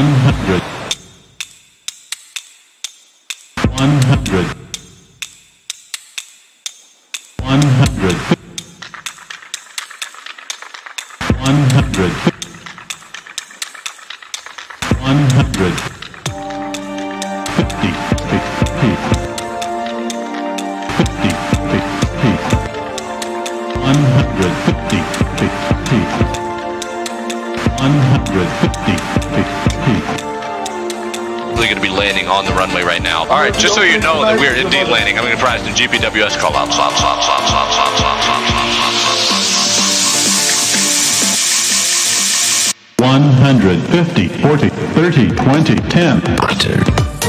100 100 100 100 100 50 150 150 150 going to be landing on the runway right now. All right, just so you know that we're indeed landing. I'm going to practice the GPWS call out. 150, 40, 30, 20, 10.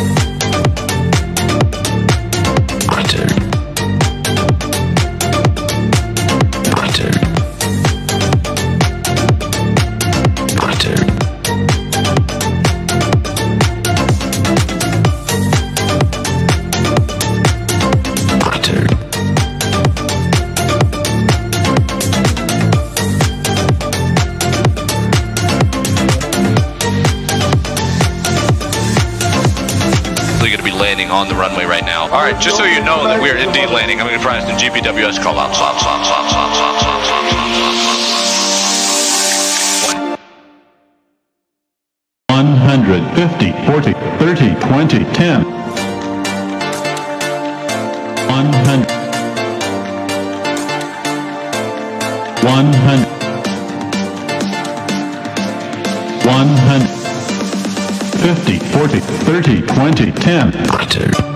landing on the runway right now. All right, just so you know that we are indeed landing, I'm going to practice the GPWS call out. 140 30 20 10 100 100 100 50, 40, 30, 20, 10. Hunter.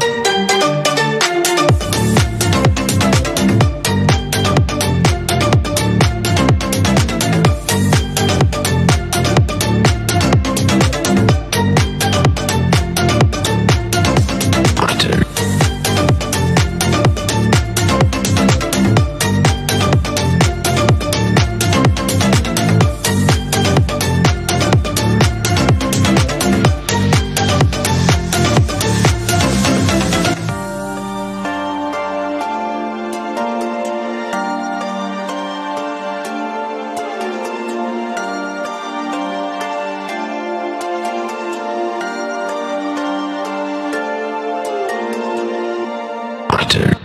better